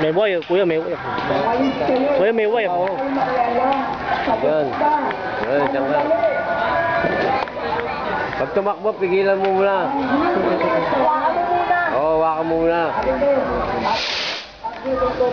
May wire, kuya, may wire. Ayos kayo. Kuya, may wire. Kayo makialam. Tapos Yan. Yan, diyan ka. Pag tumakbo, pigilan mo muna. Hawakan mo muna. Oo, oh, waka mo muna. At- at dito ko.